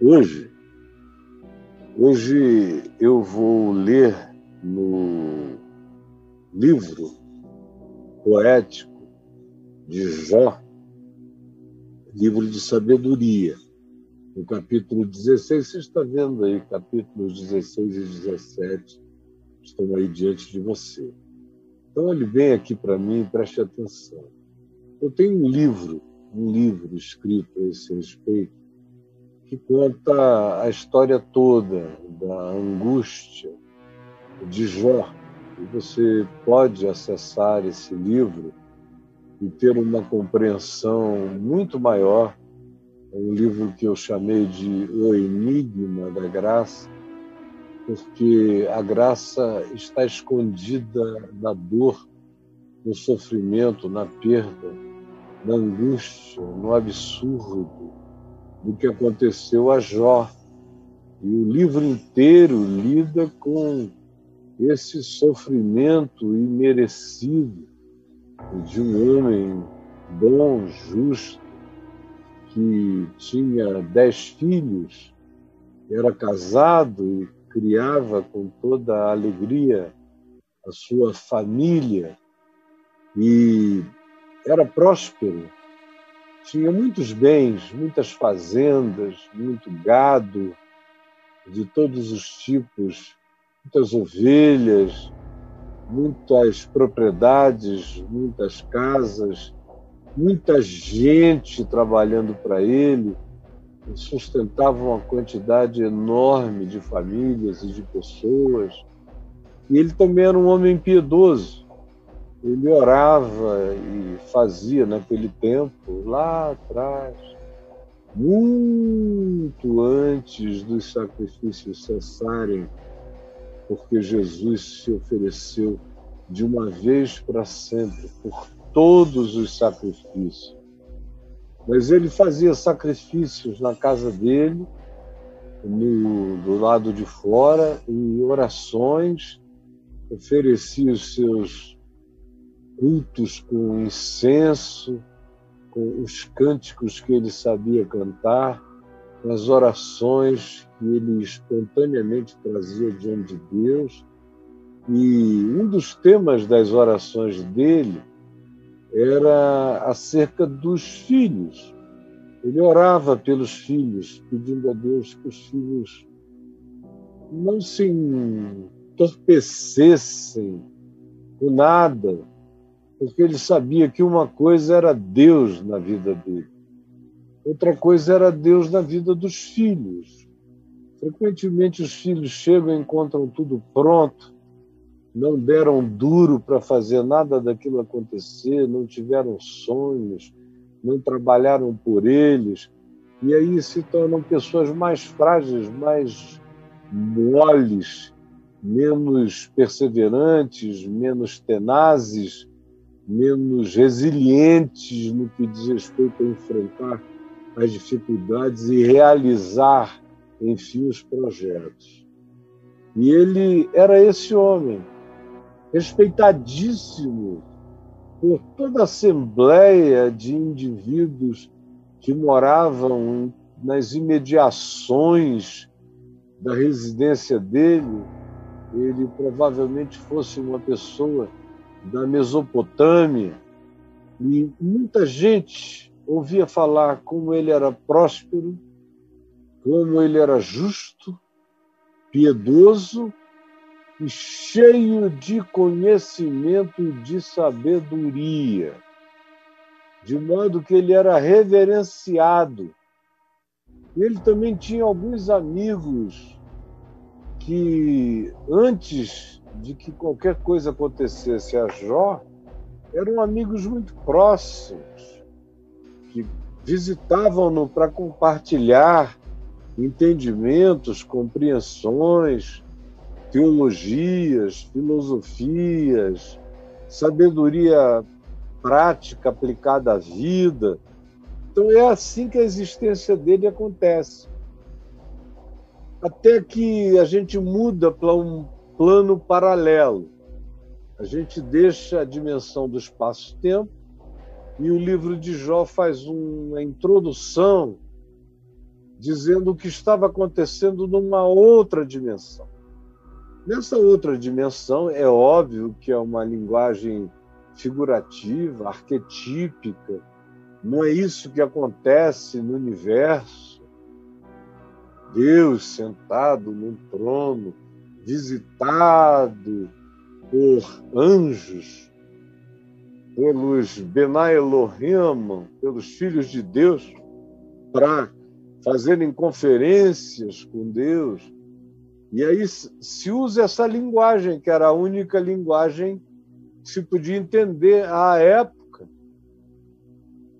hoje. Hoje eu vou ler no livro poético de Jó, livro de sabedoria, no capítulo 16. Você está vendo aí, capítulos 16 e 17 estão aí diante de você. Então, olhe bem aqui para mim e preste atenção. Eu tenho um livro, um livro escrito a esse respeito, que conta a história toda da angústia de Jó. E você pode acessar esse livro e ter uma compreensão muito maior. É um livro que eu chamei de O Enigma da Graça, porque a graça está escondida na dor, no sofrimento, na perda, na angústia, no absurdo do que aconteceu a Jó. E o livro inteiro lida com esse sofrimento imerecido de um homem bom, justo, que tinha dez filhos, era casado e criava com toda a alegria a sua família e era próspero, tinha muitos bens, muitas fazendas, muito gado de todos os tipos, muitas ovelhas, muitas propriedades, muitas casas, muita gente trabalhando para ele sustentava uma quantidade enorme de famílias e de pessoas. E ele também era um homem piedoso. Ele orava e fazia naquele tempo, lá atrás, muito antes dos sacrifícios cessarem, porque Jesus se ofereceu de uma vez para sempre por todos os sacrifícios. Mas ele fazia sacrifícios na casa dele, no, do lado de fora, em orações, oferecia os seus cultos com incenso, com os cânticos que ele sabia cantar, com as orações que ele espontaneamente trazia diante de Deus. E um dos temas das orações dele era acerca dos filhos. Ele orava pelos filhos, pedindo a Deus que os filhos não se entorpecessem com nada, porque ele sabia que uma coisa era Deus na vida dele, outra coisa era Deus na vida dos filhos. Frequentemente os filhos chegam e encontram tudo pronto, não deram duro para fazer nada daquilo acontecer, não tiveram sonhos, não trabalharam por eles, e aí se tornam pessoas mais frágeis, mais moles, menos perseverantes, menos tenazes, menos resilientes no que diz respeito a enfrentar as dificuldades e realizar, enfim, os projetos. E ele era esse homem respeitadíssimo por toda a assembleia de indivíduos que moravam nas imediações da residência dele. Ele provavelmente fosse uma pessoa da Mesopotâmia e muita gente ouvia falar como ele era próspero, como ele era justo, piedoso e cheio de conhecimento e de sabedoria, de modo que ele era reverenciado. Ele também tinha alguns amigos que, antes de que qualquer coisa acontecesse a Jó, eram amigos muito próximos, que visitavam-no para compartilhar entendimentos, compreensões, teologias, filosofias, sabedoria prática aplicada à vida. Então é assim que a existência dele acontece. Até que a gente muda para um plano paralelo. A gente deixa a dimensão do espaço-tempo e o livro de Jó faz uma introdução dizendo o que estava acontecendo numa outra dimensão. Nessa outra dimensão, é óbvio que é uma linguagem figurativa, arquetípica, não é isso que acontece no universo. Deus sentado num trono, visitado por anjos, pelos Benai Elohim, pelos filhos de Deus, para fazerem conferências com Deus. E aí se usa essa linguagem, que era a única linguagem que se podia entender à época.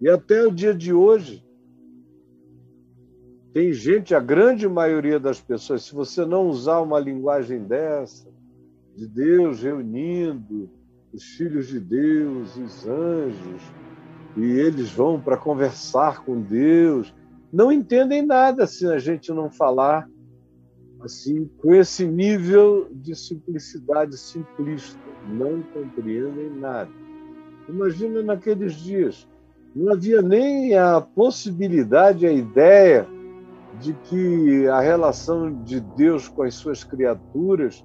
E até o dia de hoje. Tem gente, a grande maioria das pessoas, se você não usar uma linguagem dessa, de Deus reunindo os filhos de Deus, os anjos, e eles vão para conversar com Deus, não entendem nada se a gente não falar assim com esse nível de simplicidade simplista, não compreendem nada. Imagina naqueles dias, não havia nem a possibilidade, a ideia de que a relação de Deus com as suas criaturas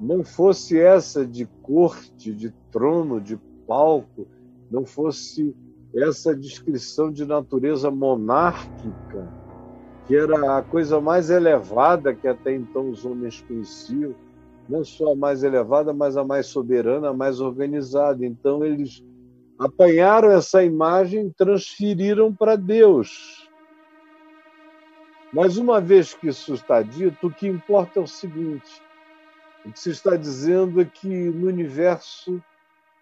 não fosse essa de corte, de trono, de palco, não fosse essa descrição de natureza monárquica, que era a coisa mais elevada que até então os homens conheciam, não só a mais elevada, mas a mais soberana, a mais organizada. Então eles apanharam essa imagem e transferiram para Deus. Mas uma vez que isso está dito, o que importa é o seguinte: o que se está dizendo é que no universo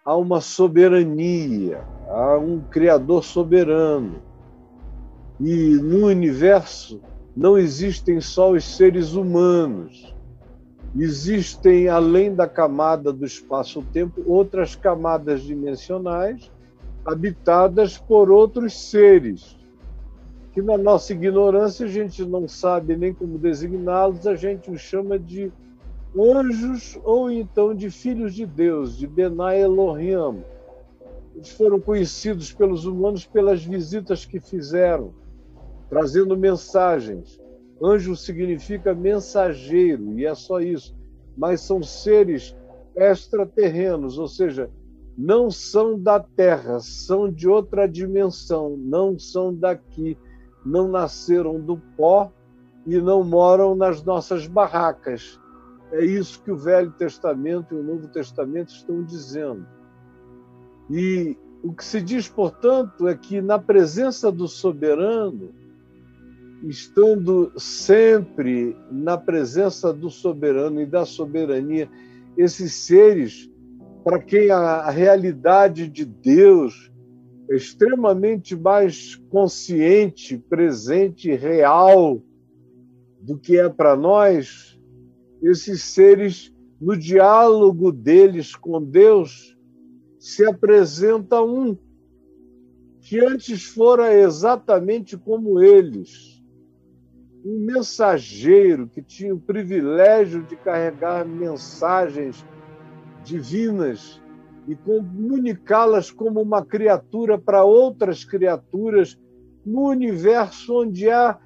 há uma soberania, há um Criador soberano. E no universo não existem só os seres humanos. Existem, além da camada do espaço-tempo, outras camadas dimensionais habitadas por outros seres, que na nossa ignorância a gente não sabe nem como designá-los, a gente os chama de anjos ou então de filhos de Deus, de Benai Elohim. Eles foram conhecidos pelos humanos pelas visitas que fizeram, trazendo mensagens. Anjo significa mensageiro, e é só isso. Mas são seres extraterrenos, ou seja, não são da Terra, são de outra dimensão, não são daqui, não nasceram do pó e não moram nas nossas barracas é isso que o Velho Testamento e o Novo Testamento estão dizendo. E o que se diz, portanto, é que na presença do soberano, estando sempre na presença do soberano e da soberania, esses seres para quem a realidade de Deus extremamente mais consciente, presente, real do que é para nós, esses seres, no diálogo deles com Deus, se apresenta um que antes fora exatamente como eles, um mensageiro que tinha o privilégio de carregar mensagens divinas e comunicá-las como uma criatura para outras criaturas no universo onde há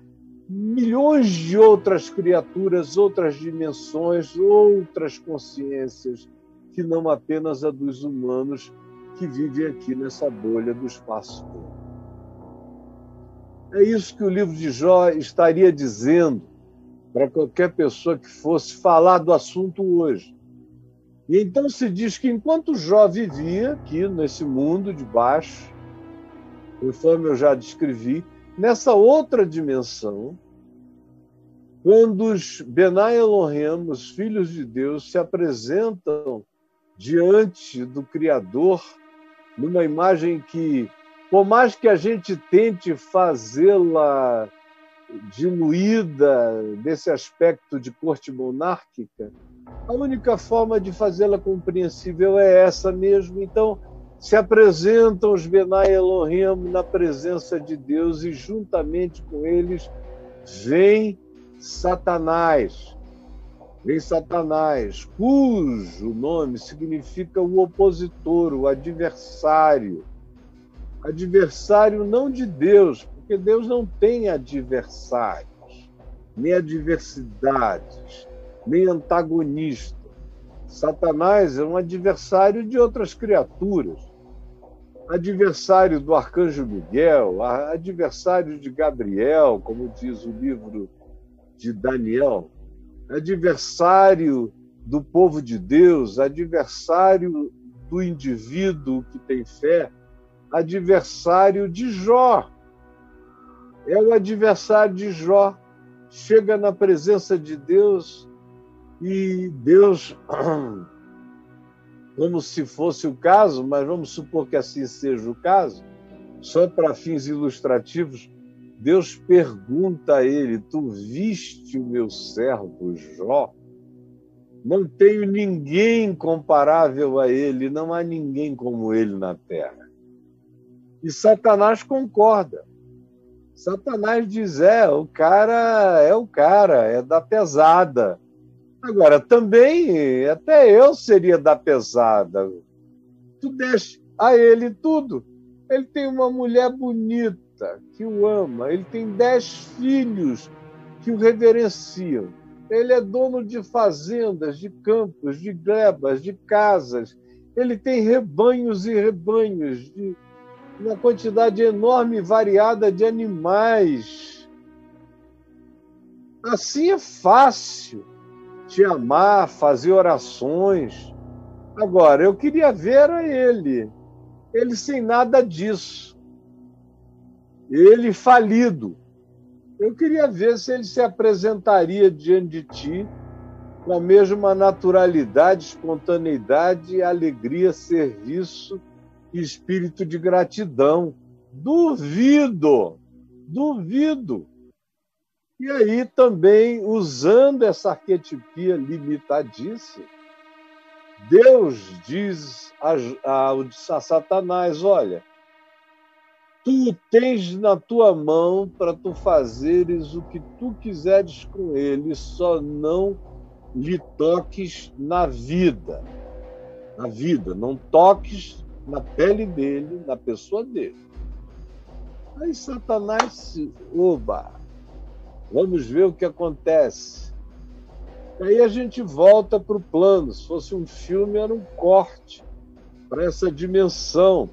milhões de outras criaturas, outras dimensões, outras consciências, que não apenas a dos humanos que vivem aqui nessa bolha do espaço-tempo. É isso que o livro de Jó estaria dizendo para qualquer pessoa que fosse falar do assunto hoje. E então se diz que enquanto Jó vivia aqui nesse mundo de baixo, conforme eu já descrevi, nessa outra dimensão, quando os Benai Elohim, os filhos de Deus, se apresentam diante do Criador numa imagem que, por mais que a gente tente fazê-la diluída desse aspecto de corte monárquica, a única forma de fazê-la compreensível é essa mesmo. Então, se apresentam os Benai Elohim na presença de Deus e, juntamente com eles, vem Satanás. Vem Satanás, cujo nome significa o opositor, o adversário. Adversário não de Deus, porque Deus não tem adversários. nem adversidades, nem antagonista. Satanás é um adversário de outras criaturas. Adversário do arcanjo Miguel, adversário de Gabriel, como diz o livro de Daniel, adversário do povo de Deus, adversário do indivíduo que tem fé, adversário de Jó. É o adversário de Jó. Chega na presença de Deus e Deus, como se fosse o caso, mas vamos supor que assim seja o caso, só para fins ilustrativos, Deus pergunta a ele: Tu viste o meu servo Jó? Não tenho ninguém comparável a ele, não há ninguém como ele na terra. E Satanás concorda. Satanás diz: é, o cara é o cara, é da pesada. Agora, também, até eu seria da pesada. Tu deixa a ele tudo. Ele tem uma mulher bonita que o ama, ele tem dez filhos que o reverenciam. Ele é dono de fazendas, de campos, de glebas, de casas. Ele tem rebanhos e rebanhos, de uma quantidade enorme e variada de animais. Assim é fácil te amar, fazer orações. Agora, eu queria ver a ele, ele sem nada disso, ele falido. Eu queria ver se ele se apresentaria diante de ti com a mesma naturalidade, espontaneidade, alegria, serviço e espírito de gratidão. Duvido, duvido. E aí também, usando essa arquetipia limitadíssima, Deus diz a, a, a Satanás: olha, tu tens na tua mão para tu fazeres o que tu quiseres com ele, só não lhe toques na vida. Na vida, não toques na pele dele, na pessoa dele. Aí Satanás, oba, Vamos ver o que acontece. Aí a gente volta para o plano. Se fosse um filme, era um corte para essa dimensão.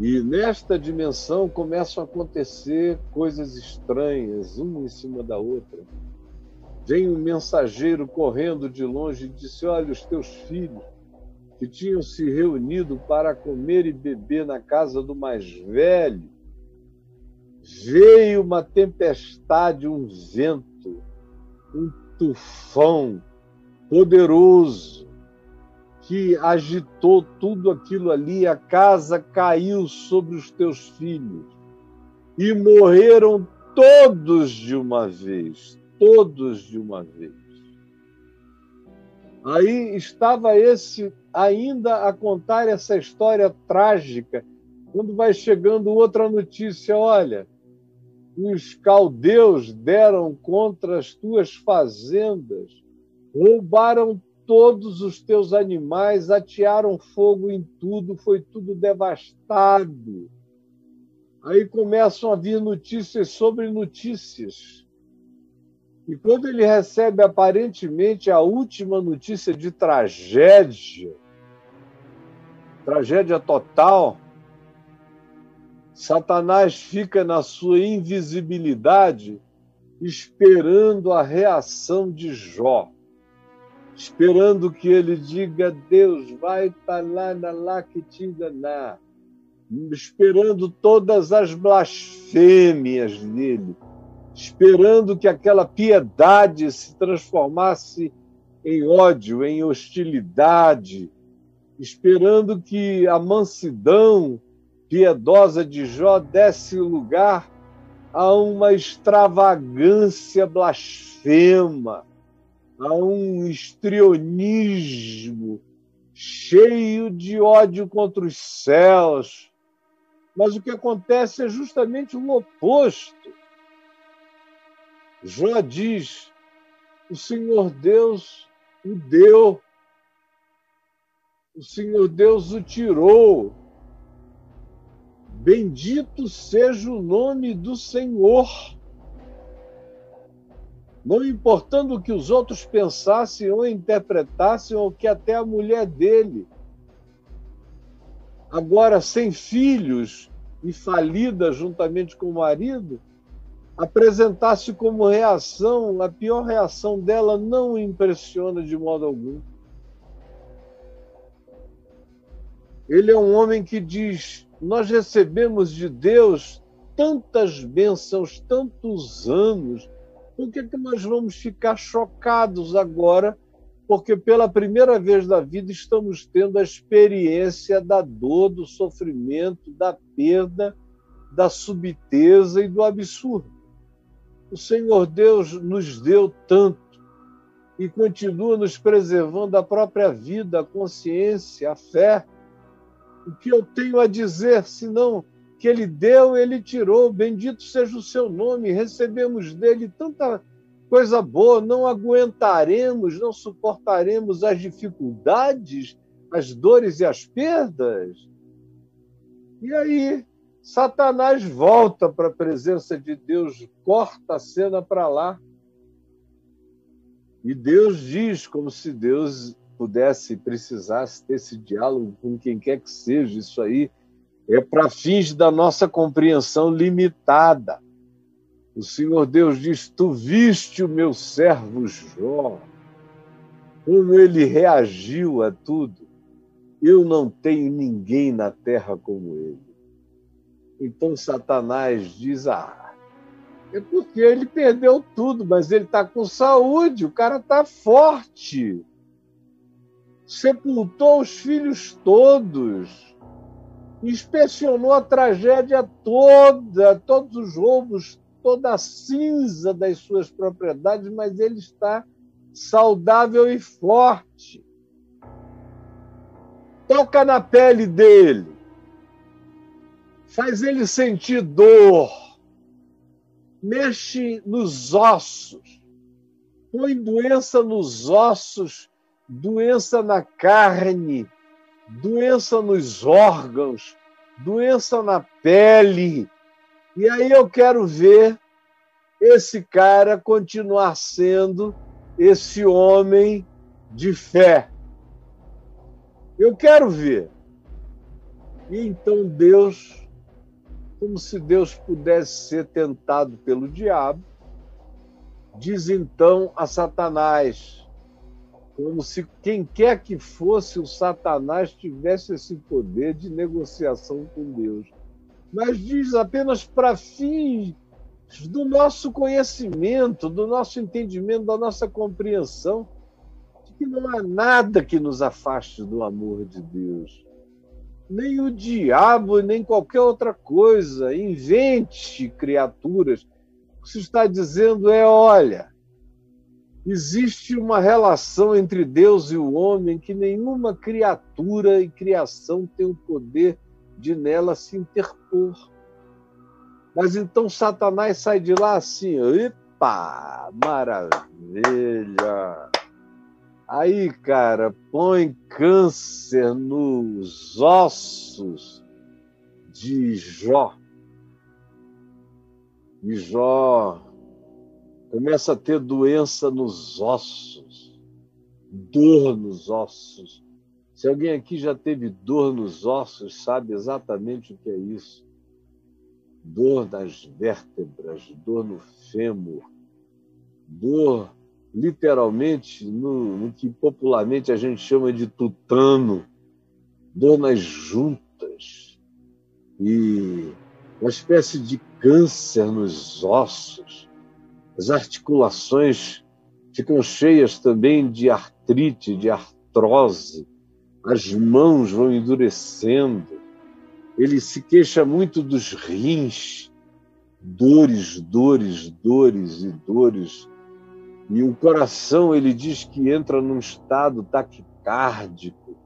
E nesta dimensão começam a acontecer coisas estranhas, uma em cima da outra. Vem um mensageiro correndo de longe e disse: Olha, os teus filhos que tinham se reunido para comer e beber na casa do mais velho Veio uma tempestade, um vento, um tufão poderoso que agitou tudo aquilo ali, a casa caiu sobre os teus filhos e morreram todos de uma vez, todos de uma vez. Aí estava esse ainda a contar essa história trágica, quando vai chegando outra notícia, olha, os caldeus deram contra as tuas fazendas, roubaram todos os teus animais, atearam fogo em tudo, foi tudo devastado. Aí começam a vir notícias sobre notícias. E quando ele recebe aparentemente a última notícia de tragédia, tragédia total, Satanás fica na sua invisibilidade esperando a reação de Jó, esperando que ele diga: Deus vai estar lá na lá que enganar, esperando todas as blasfêmias dele, esperando que aquela piedade se transformasse em ódio, em hostilidade, esperando que a mansidão piedosa de Jó desse lugar a uma extravagância blasfema, a um estrionismo cheio de ódio contra os céus. Mas o que acontece é justamente o oposto. Jó diz: o Senhor Deus o deu, o Senhor Deus o tirou, Bendito seja o nome do Senhor. não importando o que os outros pensassem ou interpretassem, ou que até a mulher dele, agora sem filhos e falida juntamente com o marido, apresentasse como reação, a pior reação dela não impressiona de modo algum. Ele é um homem que diz: Nós recebemos de Deus tantas bênçãos, tantos anos, por que, que nós vamos ficar chocados agora? Porque pela primeira vez na vida estamos tendo a experiência da dor, do sofrimento, da perda, da subteza e do absurdo. O Senhor Deus nos deu tanto e continua nos preservando a própria vida, a consciência, a fé. O que eu tenho a dizer, senão que ele deu, ele tirou. Bendito seja o seu nome. Recebemos dele tanta coisa boa, não aguentaremos, não suportaremos as dificuldades, as dores e as perdas. E aí, Satanás volta para a presença de Deus, corta a cena para lá. E Deus diz, como se Deus pudesse, precisasse ter esse diálogo com quem quer que seja, isso aí é para fins da nossa compreensão limitada. O Senhor Deus diz: Tu viste o meu servo Jó, como ele reagiu a tudo. Eu não tenho ninguém na terra como ele. Então Satanás diz: Ah, é porque ele perdeu tudo, mas ele está com saúde, o cara está forte. Sepultou os filhos todos inspecionou a tragédia toda, todos os roubos, toda a cinza das suas propriedades, mas ele está saudável e forte. Toca na pele dele, faz ele sentir dor, mexe nos ossos, põe doença nos ossos, doença na carne, doença nos órgãos, doença na pele. E aí eu quero ver esse cara continuar sendo esse homem de fé. Eu quero ver. E então Deus, como se Deus pudesse ser tentado pelo diabo, diz então a Satanás: como se quem quer que fosse o Satanás tivesse esse poder de negociação com Deus. Mas diz apenas para fins do nosso conhecimento, do nosso entendimento, da nossa compreensão, de que não há nada que nos afaste do amor de Deus. Nem o diabo, nem qualquer outra coisa. Invente criaturas. O que se está dizendo é: olha, Existe uma relação entre Deus e o homem que nenhuma criatura e criação tem o poder de nela se interpor. Mas então Satanás sai de lá assim, epa, maravilha! Aí, cara, põe câncer nos ossos de Jó. E Jó começa a ter doença nos ossos, dor nos ossos. Se alguém aqui já teve dor nos ossos, sabe exatamente o que é isso. Dor nas vértebras, dor no fêmur, dor literalmente no, no que popularmente a gente chama de tutano, dor nas juntas. E uma espécie de câncer nos ossos as articulações ficam cheias também de artrite, de artrose, as mãos vão endurecendo. Ele se queixa muito dos rins, dores, dores, dores e dores. E o coração, ele diz que entra num estado taquicárdico,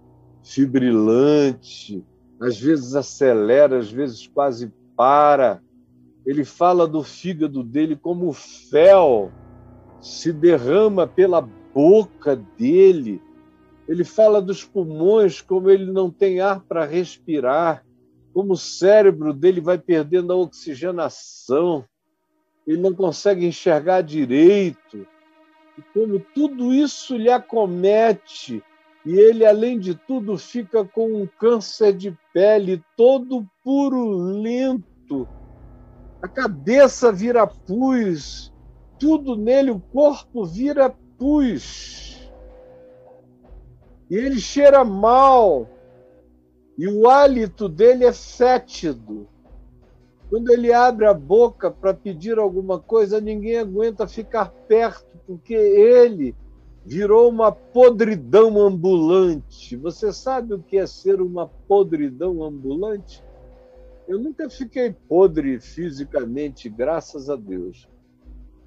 fibrilante, às vezes acelera, às vezes quase para ele fala do fígado dele como fel se derrama pela boca dele. Ele fala dos pulmões como ele não tem ar para respirar, como o cérebro dele vai perdendo a oxigenação. ele não consegue enxergar direito, e como tudo isso lhe acomete, e ele, além de tudo, fica com um câncer de pele todo purulento, a cabeça vira pus, tudo nele, o corpo vira pus. E ele cheira mal, e o hálito dele é fétido. Quando ele abre a boca para pedir alguma coisa, ninguém aguenta ficar perto, porque ele virou uma podridão ambulante. Você sabe o que é ser uma podridão ambulante? Eu nunca fiquei podre fisicamente, graças a Deus.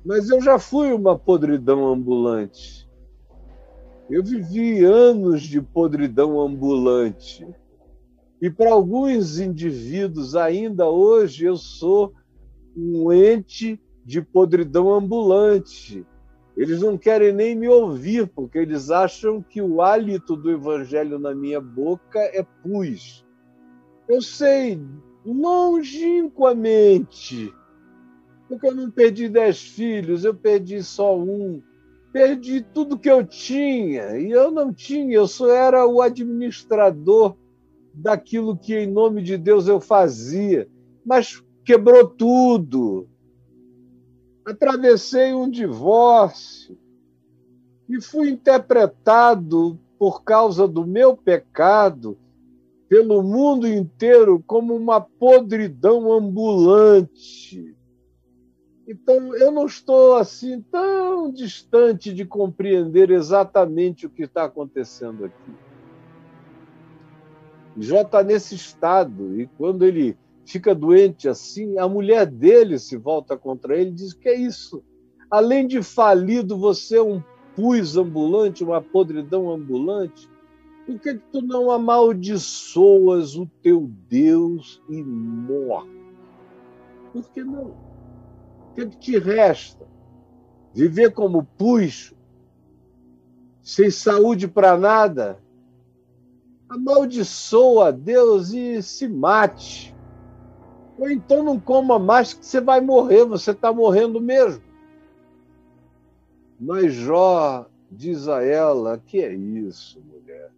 Mas eu já fui uma podridão ambulante. Eu vivi anos de podridão ambulante. E para alguns indivíduos, ainda hoje, eu sou um ente de podridão ambulante. Eles não querem nem me ouvir, porque eles acham que o hálito do evangelho na minha boca é pus. Eu sei, longínquamente, porque eu não perdi dez filhos, eu perdi só um. Perdi tudo que eu tinha, e eu não tinha, eu só era o administrador daquilo que em nome de Deus eu fazia, mas quebrou tudo. Atravessei um divórcio. E fui interpretado por causa do meu pecado pelo mundo inteiro como uma podridão ambulante. Então, eu não estou assim tão distante de compreender exatamente o que está acontecendo aqui. Jó está nesse estado, e quando ele fica doente assim, a mulher dele se volta contra ele e diz: Que é isso? Além de falido, você é um pus ambulante, uma podridão ambulante. Por que, que tu não amaldiçoas o teu Deus e morre? Por que não? O que, que te resta? Viver como pus, sem saúde para nada, amaldiçoa Deus e se mate. Ou então não coma mais, que você vai morrer, você está morrendo mesmo. Mas Jó diz a ela: que é isso, mulher?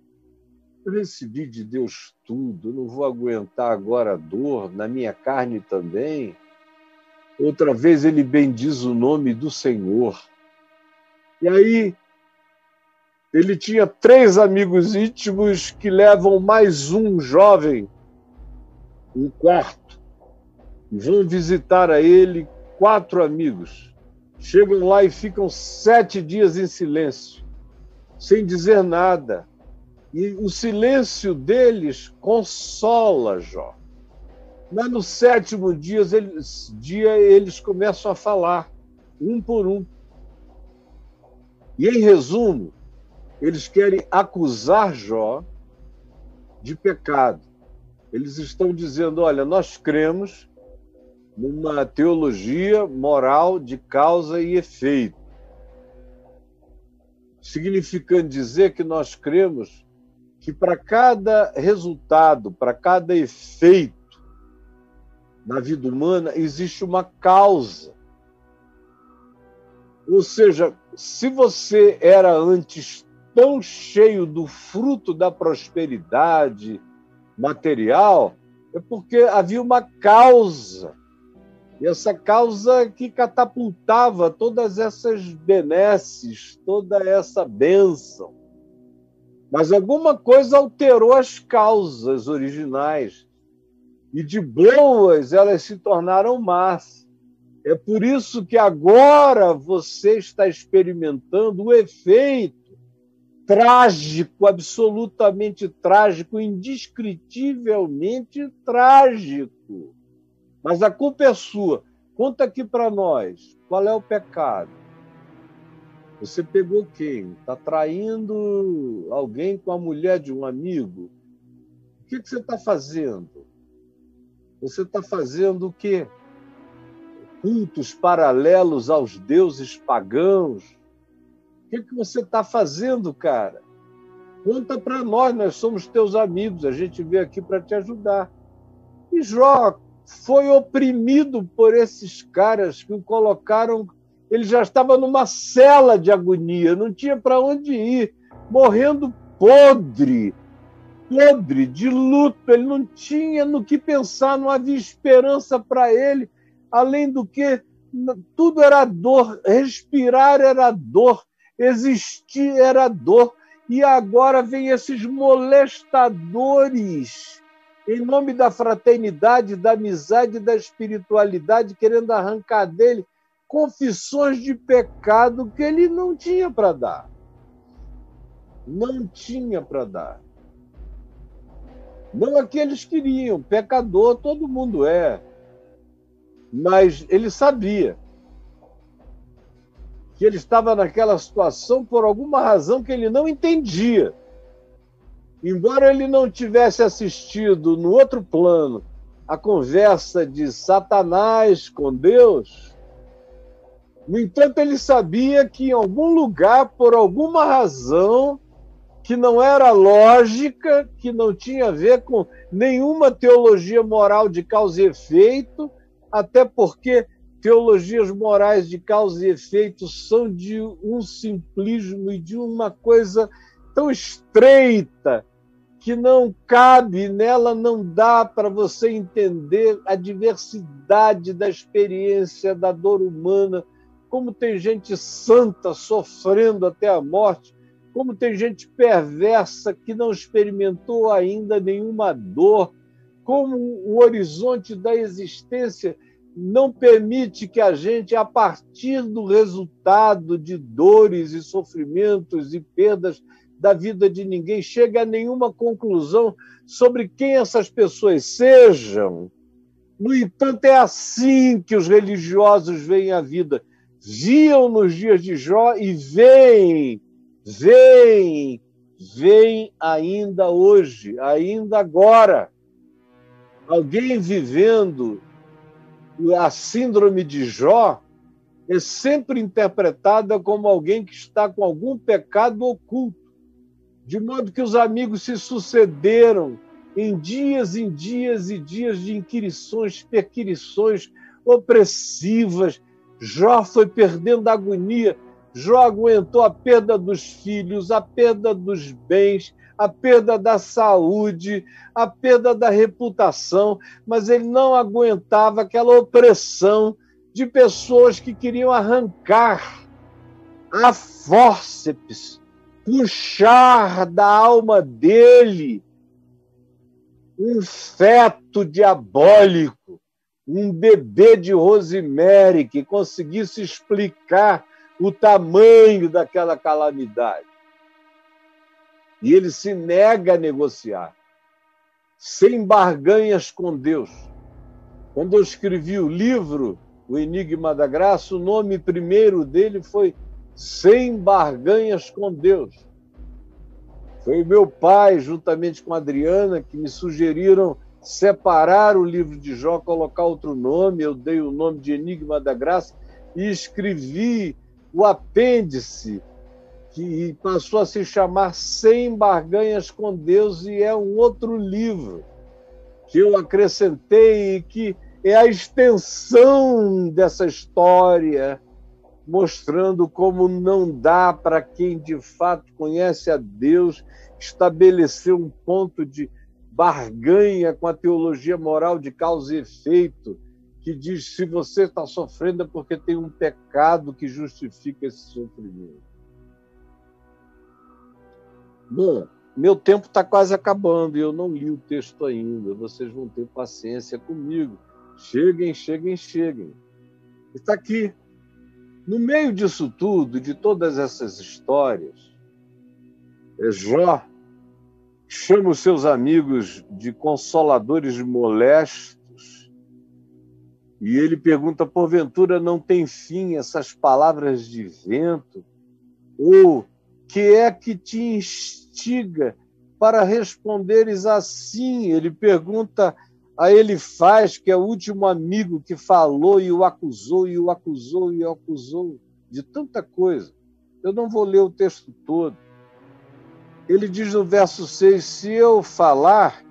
Eu recebi de Deus tudo, não vou aguentar agora a dor, na minha carne também. Outra vez ele bendiz o nome do Senhor. E aí ele tinha três amigos íntimos que levam mais um jovem, um quarto, e vão visitar a ele quatro amigos. Chegam lá e ficam sete dias em silêncio, sem dizer nada. E o silêncio deles consola Jó. Mas no sétimo dia eles, dia eles começam a falar, um por um. E em resumo, eles querem acusar Jó de pecado. Eles estão dizendo: olha, nós cremos numa teologia moral de causa e efeito. Significando dizer que nós cremos que para cada resultado, para cada efeito na vida humana, existe uma causa. Ou seja, se você era antes tão cheio do fruto da prosperidade material é porque havia uma causa. E essa causa que catapultava todas essas benesses, toda essa bênção. Mas alguma coisa alterou as causas originais. E de boas elas se tornaram más. É por isso que agora você está experimentando o efeito trágico, absolutamente trágico, indescritivelmente trágico. Mas a culpa é sua. Conta aqui para nós, qual é o pecado? Você pegou quem? Está traindo alguém com a mulher de um amigo? O que, que você está fazendo? Você está fazendo o quê? Cultos paralelos aos deuses pagãos? que, que você está fazendo, cara? Conta para nós, nós somos teus amigos, a gente veio aqui para te ajudar. E Jó foi oprimido por esses caras que o colocaram. Ele já estava numa cela de agonia, não tinha para onde ir, morrendo podre, podre, de luto. Ele não tinha no que pensar, não havia esperança para ele, além do que tudo era dor, respirar era dor, existir era dor. E agora vem esses molestadores, em nome da fraternidade, da amizade, da espiritualidade, querendo arrancar dele confissões de pecado que ele não tinha para dar. Não tinha para dar. Não aqueles queriam, pecador todo mundo é. Mas ele sabia que ele estava naquela situação por alguma razão que ele não entendia. Embora ele não tivesse assistido no outro plano a conversa de Satanás com Deus, no entanto, ele sabia que em algum lugar, por alguma razão que não era lógica, que não tinha a ver com nenhuma teologia moral de causa e efeito, até porque teologias morais de causa e efeito são de um simplismo e de uma coisa tão estreita que não cabe, nela não dá para você entender a diversidade da experiência da dor humana, como tem gente santa sofrendo até a morte, como tem gente perversa que não experimentou ainda nenhuma dor, como o horizonte da existência não permite que a gente, a partir do resultado de dores e sofrimentos e perdas da vida de ninguém, chegue a nenhuma conclusão sobre quem essas pessoas sejam. No entanto, é assim que os religiosos veem a vida. Viam nos dias de Jó e veem, veem, veem ainda hoje, ainda agora. Alguém vivendo a síndrome de Jó é sempre interpretada como alguém que está com algum pecado oculto de modo que os amigos se sucederam em dias em dias e dias de inquirições, perquirições opressivas. Jó foi perdendo a agonia. Jó aguentou a perda dos filhos, a perda dos bens, a perda da saúde, a perda da reputação, mas ele não aguentava aquela opressão de pessoas que queriam arrancar a fórceps puxar da alma dele um feto diabólico, um bebê de Rosemary que conseguisse explicar o tamanho daquela calamidade. E ele se nega a negociar, sem barganhas com Deus. Quando eu escrevi o livro, O Enigma da Graça, o nome primeiro dele foi sem barganhas com Deus. Foi meu pai, juntamente com a Adriana, que me sugeriram separar o livro de Jó, colocar outro nome. Eu dei o nome de Enigma da Graça e escrevi o apêndice, que passou a se chamar Sem Barganhas com Deus, e é um outro livro que eu acrescentei e que é a extensão dessa história mostrando como não dá para quem de fato conhece a Deus estabelecer um ponto de barganha com a teologia moral de causa e efeito, que diz se você está sofrendo é porque tem um pecado que justifica esse sofrimento. Bom, meu tempo está quase acabando e eu não li o texto ainda. Vocês vão ter paciência comigo. Cheguem, cheguem, cheguem. Está aqui, no meio disso tudo, de todas essas histórias, é Jó chama os seus amigos de consoladores molestos e ele pergunta: porventura não tem fim essas palavras de vento? Ou que é que te instiga para responderes assim? Ele pergunta a ele faz, que é o último amigo que falou e o acusou, e o acusou, e o acusou de tanta coisa. Eu não vou ler o texto todo. Ele diz no verso 6: Se eu falar,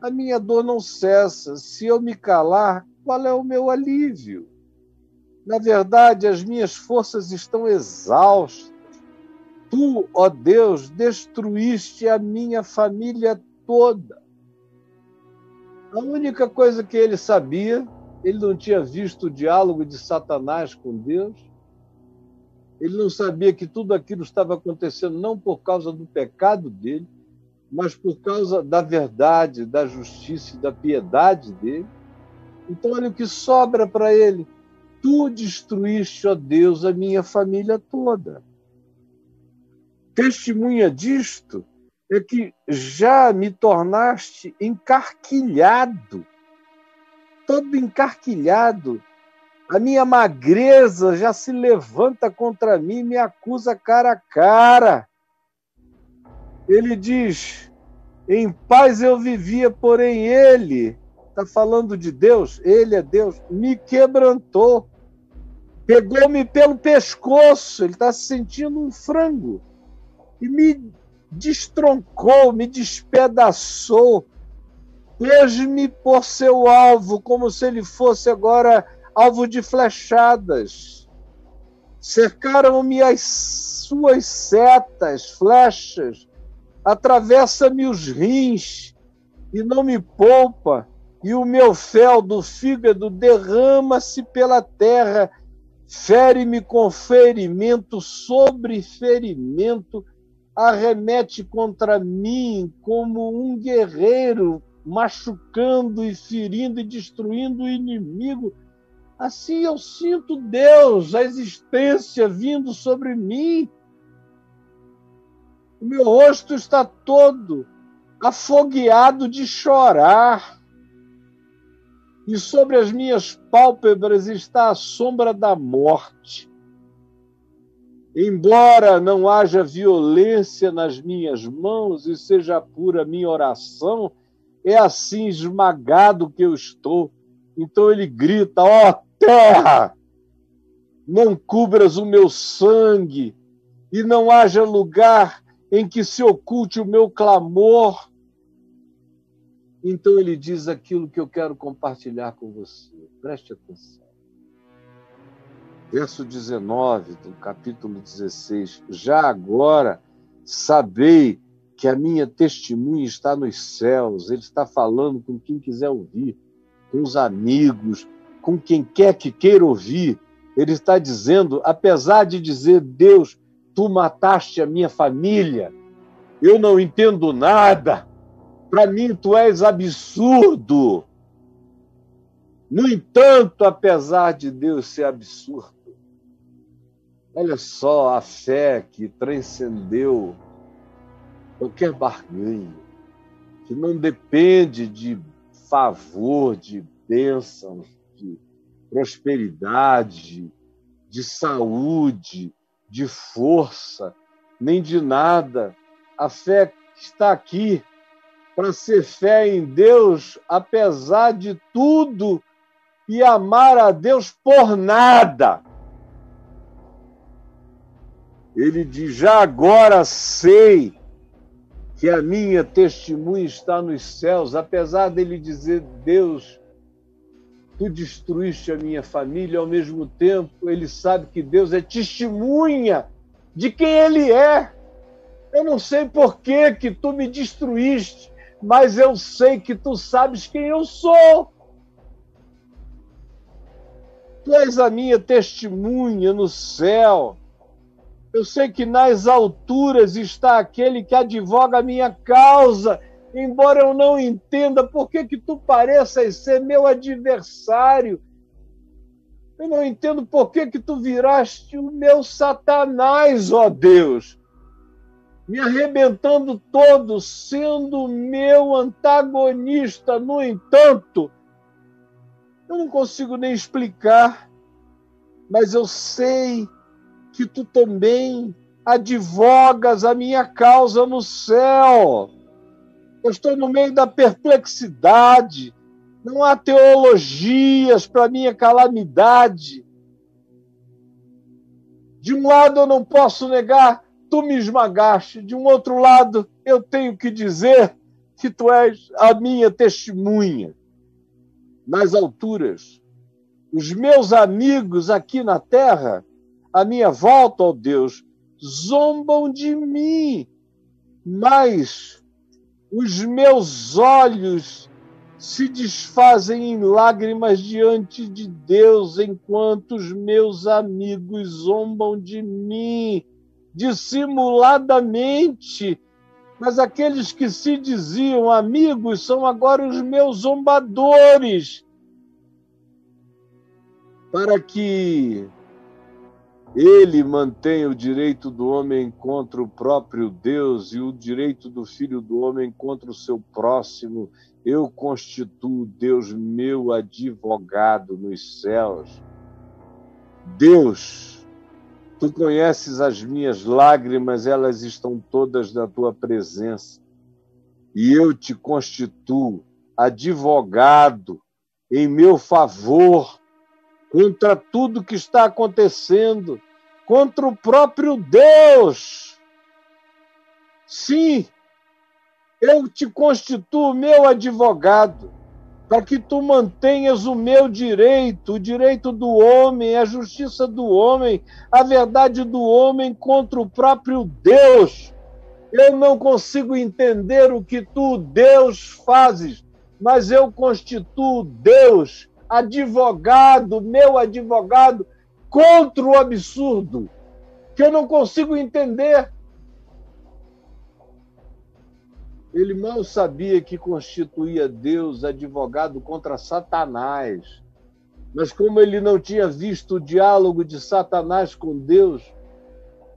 a minha dor não cessa. Se eu me calar, qual é o meu alívio? Na verdade, as minhas forças estão exaustas. Tu, ó Deus, destruíste a minha família toda. A única coisa que ele sabia, ele não tinha visto o diálogo de Satanás com Deus, ele não sabia que tudo aquilo estava acontecendo não por causa do pecado dele, mas por causa da verdade, da justiça e da piedade dele. Então, olha o que sobra para ele. Tu destruíste, ó Deus, a minha família toda. Testemunha disto é que já me tornaste encarquilhado, todo encarquilhado. A minha magreza já se levanta contra mim, me acusa cara a cara. Ele diz: Em paz eu vivia, porém ele, está falando de Deus, ele é Deus, me quebrantou, pegou-me pelo pescoço, ele está se sentindo um frango, e me destroncou, me despedaçou, pôs-me por seu alvo, como se ele fosse agora alvo de flechadas. Cercaram-me as suas setas, flechas, atravessa-me os rins e não me poupa, e o meu fel do fígado derrama-se pela terra, fere-me com ferimento sobre ferimento, arremete contra mim como um guerreiro, machucando e ferindo e destruindo o inimigo. Assim eu sinto Deus, a existência vindo sobre mim o meu rosto está todo afogueado de chorar. E sobre as minhas pálpebras está a sombra da morte. Embora não haja violência nas minhas mãos e seja pura minha oração, é assim esmagado que eu estou. Então ele grita: Ó oh, terra, não cubras o meu sangue e não haja lugar em que se oculte o meu clamor. Então ele diz aquilo que eu quero compartilhar com você. Preste atenção. Verso 19 do capítulo 16. Já agora sabei que a minha testemunha está nos céus. Ele está falando com quem quiser ouvir, com os amigos, com quem quer que queira ouvir. Ele está dizendo, apesar de dizer Deus tu mataste a minha família, eu não entendo nada, para mim tu és absurdo. No entanto, apesar de Deus ser absurdo, olha só a fé que transcendeu qualquer barganha, que não depende de favor, de bênçãos, prosperidade, de saúde, de força, nem de nada. A fé está aqui para ser fé em Deus, apesar de tudo, e amar a Deus por nada. Ele diz: Já agora sei que a minha testemunha está nos céus, apesar dele dizer: Deus tu destruíste a minha família, ao mesmo tempo ele sabe que Deus é testemunha de quem ele é. Eu não sei por que, que tu me destruíste, mas eu sei que tu sabes quem eu sou. Tu és a minha testemunha no céu. Eu sei que nas alturas está aquele que advoga a minha causa embora eu não entenda por que, que tu pareças ser meu adversário. Eu não entendo por que, que tu viraste o meu Satanás, ó Deus, me arrebentando todo, sendo meu antagonista. No entanto, eu não consigo nem explicar, mas eu sei que tu também advogas a minha causa no céu. Eu estou no meio da perplexidade. Não há teologias para minha calamidade. De um lado, eu não posso negar, tu me esmagaste. De um outro lado, eu tenho que dizer, que tu és a minha testemunha nas alturas. Os meus amigos aqui na terra, à minha volta, ó Deus, zombam de mim, mas os meus olhos se desfazem em lágrimas diante de Deus, enquanto os meus amigos zombam de mim dissimuladamente. Mas aqueles que se diziam amigos são agora os meus zombadores. Para que ele mantém o direito do homem contra o próprio Deus e o direito do filho do homem contra o seu próximo. Eu constituo Deus meu advogado nos céus. Deus, tu conheces as minhas lágrimas, elas estão todas na tua presença. E eu te constituo advogado em meu favor contra tudo que está acontecendo, contra o próprio Deus. Sim, eu te constituo meu advogado, para que tu mantenhas o meu direito, o direito do homem, a justiça do homem, a verdade do homem contra o próprio Deus. Eu não consigo entender o que tu, Deus, fazes, mas eu constituo Deus advogado, meu advogado, contra o absurdo, que eu não consigo entender. Ele mal sabia que constituía Deus advogado contra Satanás. Mas como ele não tinha visto o diálogo de Satanás com Deus,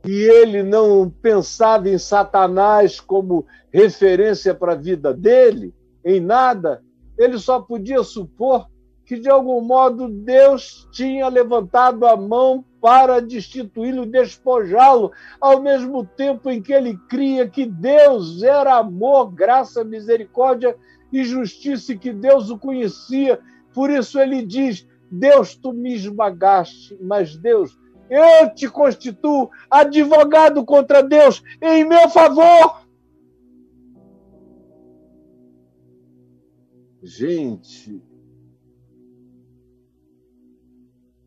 e ele não pensava em Satanás como referência para a vida dele, em nada, ele só podia supor que de algum modo Deus tinha levantado a mão para destituí-lo, despojá-lo, ao mesmo tempo em que ele cria que Deus era amor, graça, misericórdia e justiça, e que Deus o conhecia. Por isso ele diz: Deus, tu me esmagaste, mas Deus, eu te constituo advogado contra Deus em meu favor. Gente,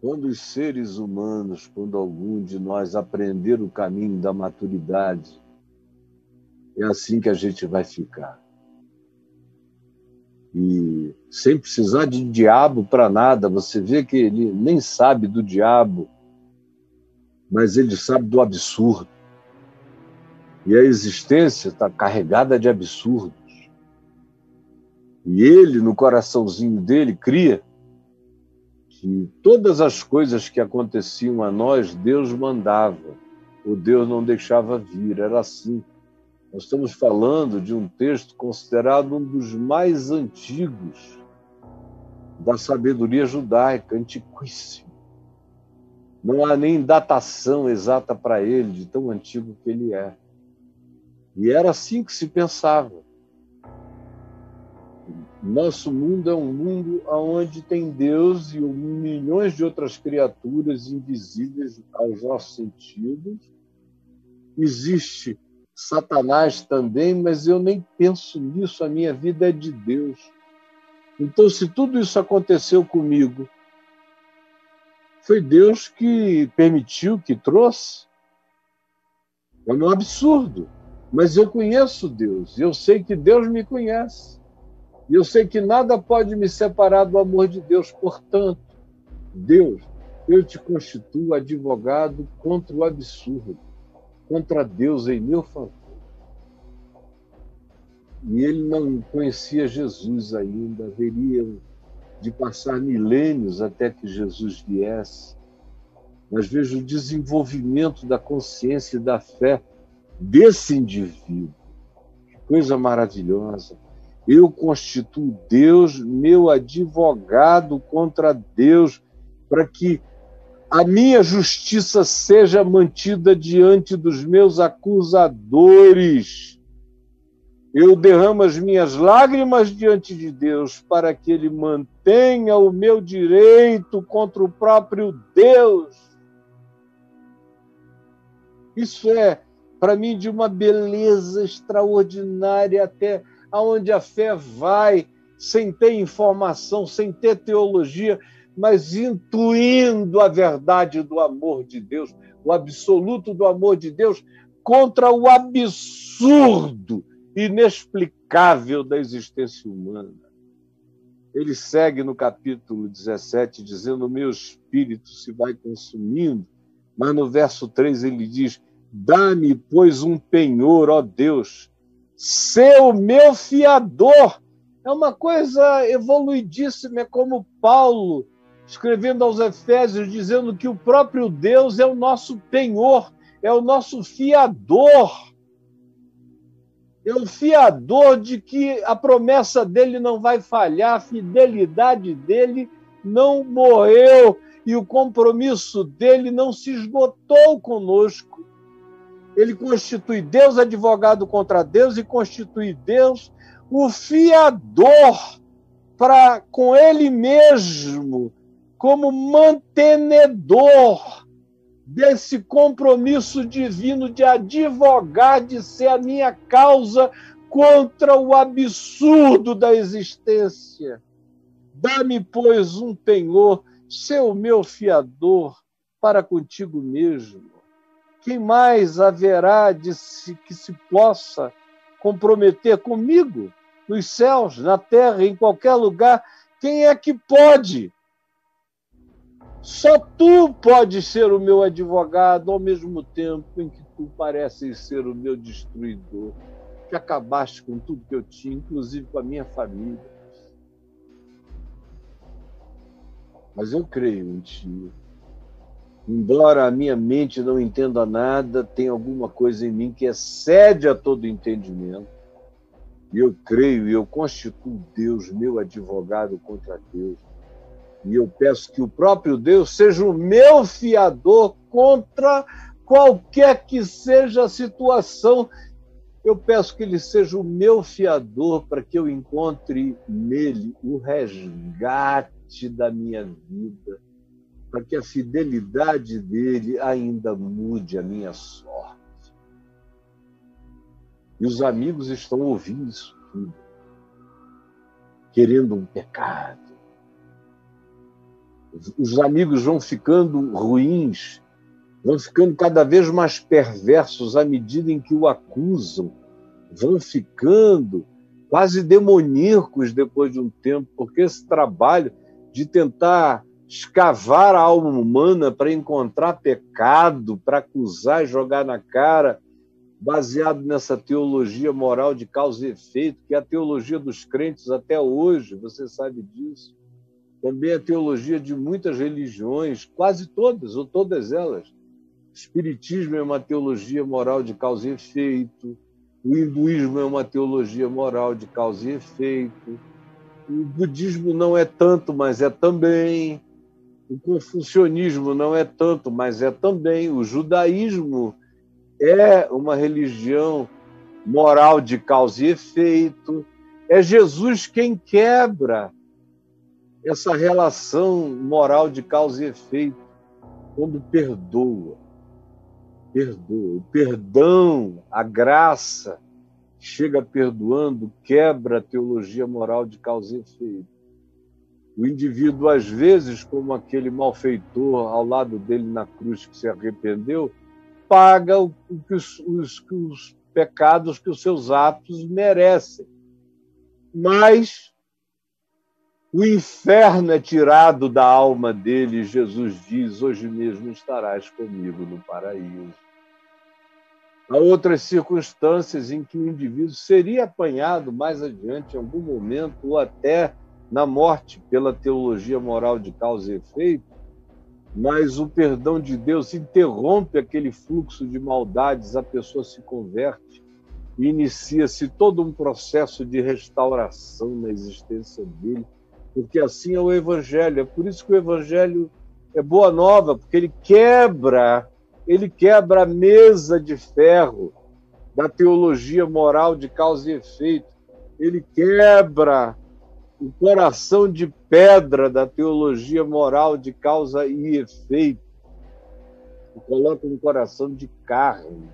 Quando os seres humanos, quando algum de nós aprender o caminho da maturidade, é assim que a gente vai ficar. E sem precisar de diabo para nada, você vê que ele nem sabe do diabo, mas ele sabe do absurdo. E a existência está carregada de absurdos. E ele, no coraçãozinho dele, cria que todas as coisas que aconteciam a nós, Deus mandava, o Deus não deixava vir, era assim. Nós estamos falando de um texto considerado um dos mais antigos da sabedoria judaica, antiquíssimo. Não há nem datação exata para ele, de tão antigo que ele é. E era assim que se pensava. Nosso mundo é um mundo onde tem Deus e milhões de outras criaturas invisíveis aos nossos sentidos. Existe Satanás também, mas eu nem penso nisso, a minha vida é de Deus. Então, se tudo isso aconteceu comigo, foi Deus que permitiu, que trouxe. É um absurdo. Mas eu conheço Deus, eu sei que Deus me conhece. E eu sei que nada pode me separar do amor de Deus. Portanto, Deus, eu te constituo advogado contra o absurdo, contra Deus em meu favor. E ele não conhecia Jesus ainda, haveria de passar milênios até que Jesus viesse. Mas vejo o desenvolvimento da consciência e da fé desse indivíduo. Que coisa maravilhosa. Eu constituo Deus meu advogado contra Deus, para que a minha justiça seja mantida diante dos meus acusadores. Eu derramo as minhas lágrimas diante de Deus para que Ele mantenha o meu direito contra o próprio Deus. Isso é, para mim, de uma beleza extraordinária, até aonde a fé vai sem ter informação, sem ter teologia, mas intuindo a verdade do amor de Deus, o absoluto do amor de Deus contra o absurdo, inexplicável da existência humana. Ele segue no capítulo 17, dizendo: meu espírito se vai consumindo. Mas no verso 3 ele diz: Dá-me, pois, um penhor, ó Deus, seu meu fiador. É uma coisa evoluidíssima, é como Paulo escrevendo aos Efésios, dizendo que o próprio Deus é o nosso penhor, é o nosso fiador. É o fiador de que a promessa dele não vai falhar, a fidelidade dele não morreu e o compromisso dele não se esgotou conosco. Ele constitui Deus advogado contra Deus e constitui Deus o fiador para com ele mesmo como mantenedor desse compromisso divino de advogar, de ser a minha causa contra o absurdo da existência. Dá-me, pois, um penhor, seu meu fiador, para contigo mesmo. Quem mais haverá de se, que se possa comprometer comigo nos céus, na terra, em qualquer lugar? Quem é que pode? Só tu podes ser o meu advogado ao mesmo tempo em que tu pareces ser o meu destruidor, que acabaste com tudo que eu tinha, inclusive com a minha família. Mas eu creio em ti. Embora a minha mente não entenda nada, tem alguma coisa em mim que excede a todo entendimento. E eu creio e eu constituo Deus, meu advogado contra Deus e eu peço que o próprio Deus seja o meu fiador contra qualquer que seja a situação. Eu peço que ele seja o meu fiador para que eu encontre nele o resgate da minha vida, para que a fidelidade dele ainda mude a minha sorte. E os amigos estão ouvindo isso tudo, querendo um pecado os amigos vão ficando ruins, vão ficando cada vez mais perversos à medida em que o acusam, vão ficando quase demoníacos depois de um tempo, porque esse trabalho de tentar escavar a alma humana para encontrar pecado, para acusar e jogar na cara, baseado nessa teologia moral de causa e efeito, que é a teologia dos crentes até hoje, você sabe disso. Também a teologia de muitas religiões, quase todas, ou todas elas. O Espiritismo é uma teologia moral de causa e efeito, o hinduísmo é uma teologia moral de causa e efeito, o budismo não é tanto, mas é também, o confucionismo não é tanto, mas é também, o judaísmo é uma religião moral de causa e efeito, é Jesus quem quebra essa relação moral de causa e efeito, quando perdoa. Perdoa. O perdão, a graça, chega perdoando, quebra a teologia moral de causa e efeito. O indivíduo, às vezes, como aquele malfeitor ao lado dele na cruz que se arrependeu, paga o que os, os, os pecados que os seus atos merecem. Mas o inferno é tirado da alma dele, Jesus diz: Hoje mesmo estarás comigo no paraíso. Há outras circunstâncias em que o indivíduo seria apanhado mais adiante, em algum momento, ou até na morte, pela teologia moral de causa e efeito, mas o perdão de Deus interrompe aquele fluxo de maldades, a pessoa se converte e inicia-se todo um processo de restauração na existência dele porque assim é o Evangelho. É por isso que o Evangelho é boa nova, porque ele quebra, ele quebra a mesa de ferro da teologia moral de causa e efeito. Ele quebra o coração de pedra da teologia moral de causa e efeito. E coloca um coração de carne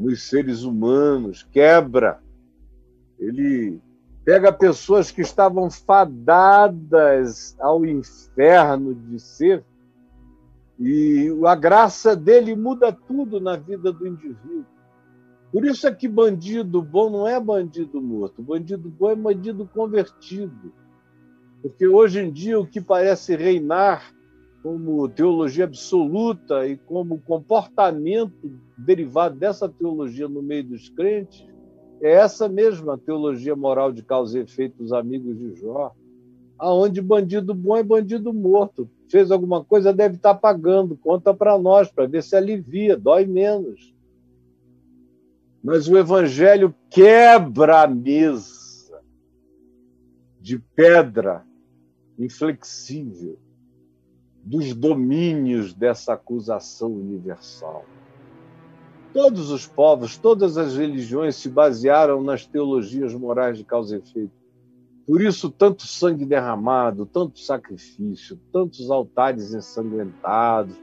nos seres humanos, quebra Ele pega pessoas que estavam fadadas ao inferno de ser e a graça dele muda tudo na vida do indivíduo. Por isso é que bandido bom não é bandido morto, bandido bom é bandido convertido. Porque hoje em dia o que parece reinar como teologia absoluta e como comportamento derivado dessa teologia no meio dos crentes é essa mesma teologia moral de causa e efeito dos amigos de Jó, aonde bandido bom é bandido morto. Fez alguma coisa, deve estar pagando. Conta para nós, para ver se alivia, dói menos. Mas o evangelho quebra a mesa de pedra inflexível dos domínios dessa acusação universal. Todos os povos, todas as religiões se basearam nas teologias morais de causa e efeito. Por isso, tanto sangue derramado, tanto sacrifício, tantos altares ensanguentados,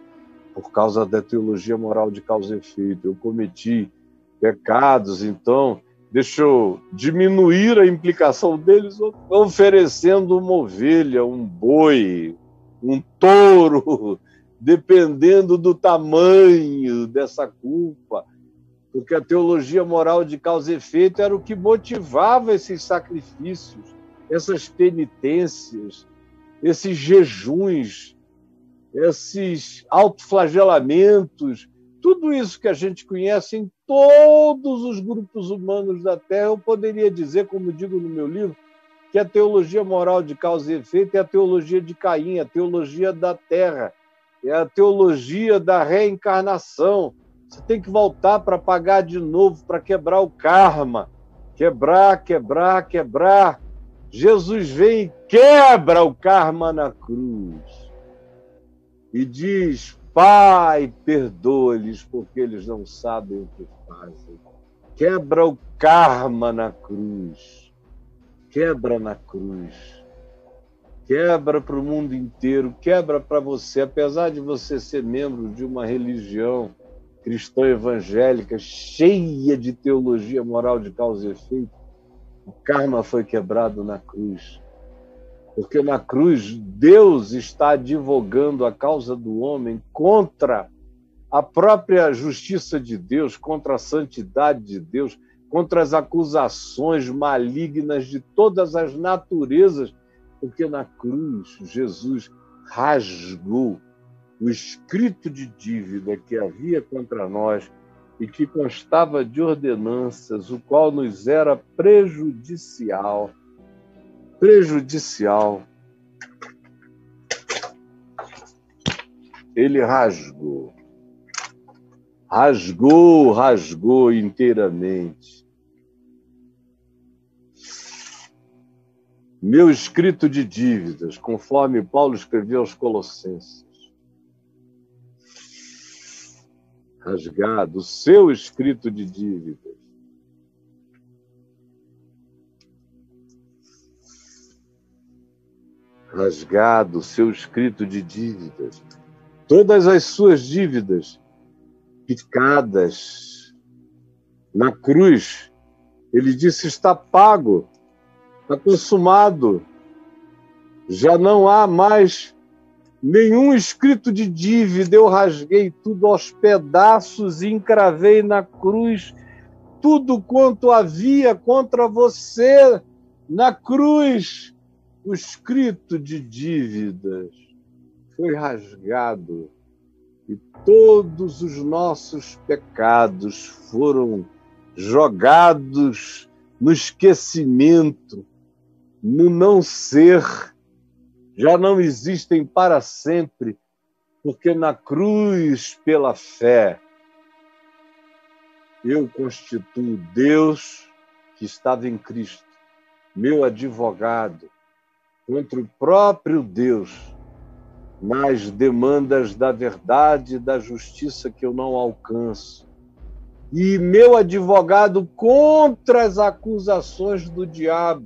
por causa da teologia moral de causa e efeito. Eu cometi pecados, então deixa eu diminuir a implicação deles oferecendo uma ovelha, um boi, um touro, dependendo do tamanho dessa culpa. Porque a teologia moral de causa e efeito era o que motivava esses sacrifícios, essas penitências, esses jejuns, esses autoflagelamentos, tudo isso que a gente conhece em todos os grupos humanos da Terra, eu poderia dizer, como digo no meu livro, que a teologia moral de causa e efeito é a teologia de Caim, a teologia da Terra, é a teologia da reencarnação. Você tem que voltar para pagar de novo, para quebrar o karma. Quebrar, quebrar, quebrar. Jesus vem e quebra o karma na cruz. E diz: Pai, perdoa-lhes, porque eles não sabem o que fazem. Quebra o karma na cruz. Quebra na cruz. Quebra para o mundo inteiro, quebra para você, apesar de você ser membro de uma religião cristã evangélica cheia de teologia moral de causa e efeito. O karma foi quebrado na cruz. Porque na cruz, Deus está advogando a causa do homem contra a própria justiça de Deus, contra a santidade de Deus, contra as acusações malignas de todas as naturezas, porque na cruz Jesus rasgou o escrito de dívida que havia contra nós e que constava de ordenanças, o qual nos era prejudicial prejudicial. Ele rasgou. Rasgou, rasgou inteiramente. Meu escrito de dívidas, conforme Paulo escreveu aos Colossenses. Rasgado, seu escrito de dívidas rasgado seu escrito de dívidas, todas as suas dívidas picadas na cruz. Ele disse: está pago, está consumado. Já não há mais nenhum escrito de dívida. Eu rasguei tudo aos pedaços e encravei na cruz tudo quanto havia contra você na cruz o escrito de dívidas foi rasgado e todos os nossos pecados foram jogados no esquecimento, no não ser, já não existem para sempre, porque na cruz, pela fé, eu constituo Deus que estava em Cristo, meu advogado, contra o próprio Deus nas demandas da verdade e da justiça que eu não alcanço. E meu advogado contra as acusações do diabo,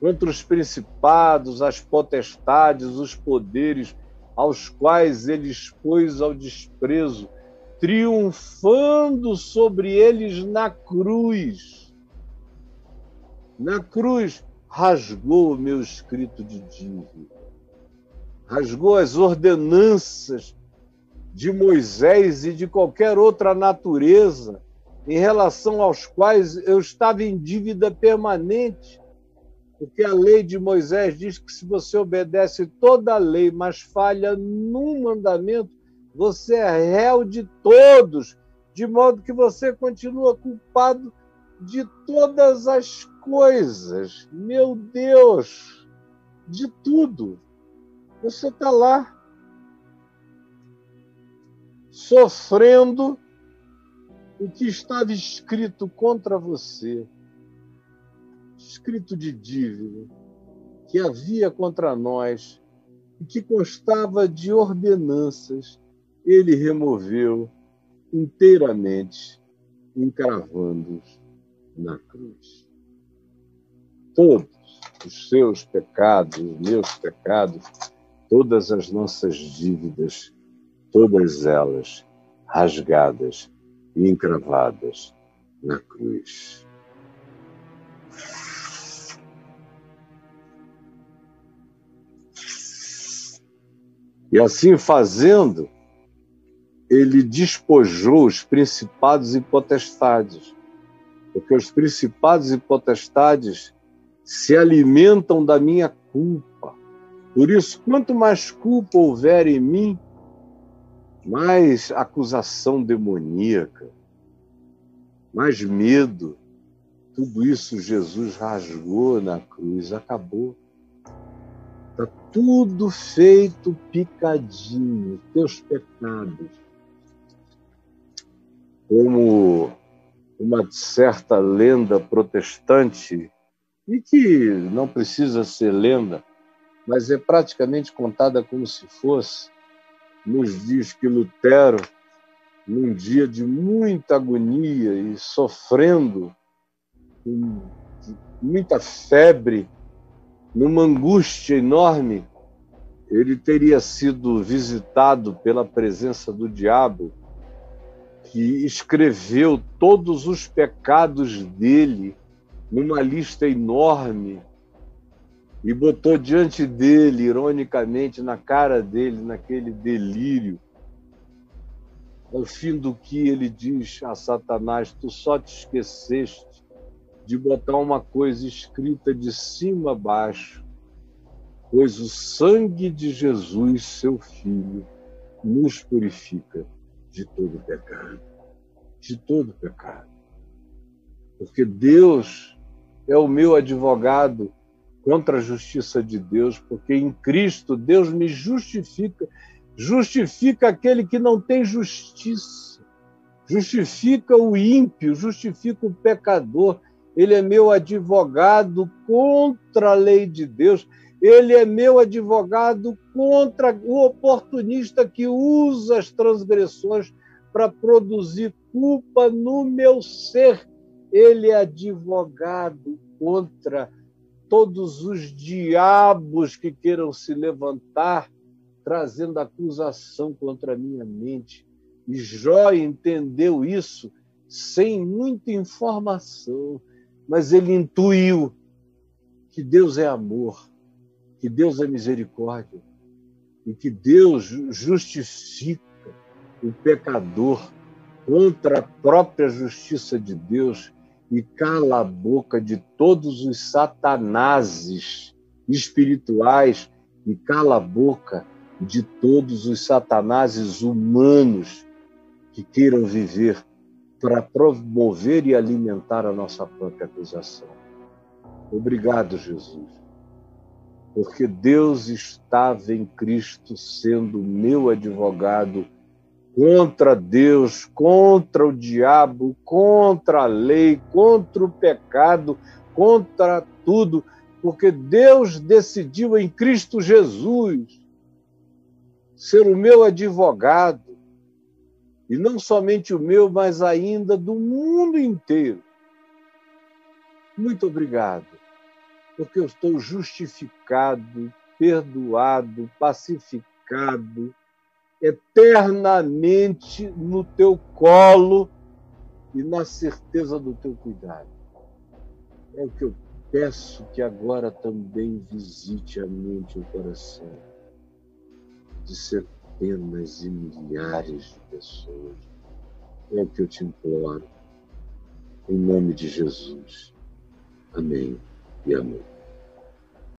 contra os principados, as potestades, os poderes aos quais ele expôs ao desprezo, triunfando sobre eles na cruz Na cruz, rasgou o meu escrito de dívida, rasgou as ordenanças de Moisés e de qualquer outra natureza em relação aos quais eu estava em dívida permanente. Porque a lei de Moisés diz que se você obedece toda a lei, mas falha num mandamento, você é réu de todos, de modo que você continua culpado de todas as coisas. Meu Deus, de tudo. Você está lá, sofrendo o que estava escrito contra você, escrito de dívida, que havia contra nós e que constava de ordenanças, ele removeu inteiramente, encravando-os na cruz. Todos os seus pecados, os meus pecados, todas as nossas dívidas, todas elas rasgadas e encravadas na cruz. E assim fazendo, ele despojou os principados e potestades, porque os principados e potestades se alimentam da minha culpa. Por isso, quanto mais culpa houver em mim, mais acusação demoníaca, mais medo. Tudo isso Jesus rasgou na cruz, acabou. Está tudo feito picadinho, teus pecados. Como uma certa lenda protestante, e que não precisa ser lenda, mas é praticamente contada como se fosse, nos diz que Lutero, num dia de muita agonia e sofrendo, com muita febre, numa angústia enorme, ele teria sido visitado pela presença do diabo, que escreveu todos os pecados dele numa lista enorme e botou diante dele, ironicamente, na cara dele, naquele delírio, ao fim do que ele diz a Satanás: Tu só te esqueceste de botar uma coisa escrita de cima a baixo, pois o sangue de Jesus, seu Filho, nos purifica de todo pecado. De todo pecado. Porque Deus é o meu advogado contra a justiça de Deus, porque em Cristo Deus me justifica, justifica aquele que não tem justiça, justifica o ímpio, justifica o pecador. Ele é meu advogado contra a lei de Deus. Ele é meu advogado contra o oportunista que usa as transgressões para produzir culpa no meu ser. Ele é advogado contra todos os diabos que queiram se levantar, trazendo acusação contra a minha mente. E Jó entendeu isso sem muita informação, mas ele intuiu que Deus é amor, que Deus é misericórdia e que Deus justifica o pecador contra a própria justiça de Deus e cala a boca de todos os satanases espirituais e cala a boca de todos os satanases humanos que queiram viver para promover e alimentar a nossa própria acusação. Obrigado, Jesus, porque Deus estava em Cristo sendo meu advogado contra Deus, contra o diabo, contra a lei, contra o pecado, contra tudo, porque Deus decidiu em Cristo Jesus ser o meu advogado, e não somente o meu, mas ainda do mundo inteiro. Muito obrigado, porque eu estou justificado, perdoado, pacificado eternamente no teu colo e na certeza do teu cuidado. É o que eu peço que agora também visite a mente e o coração de centenas e milhares de pessoas. É o que eu te imploro. Em nome de Jesus. Amém e amém.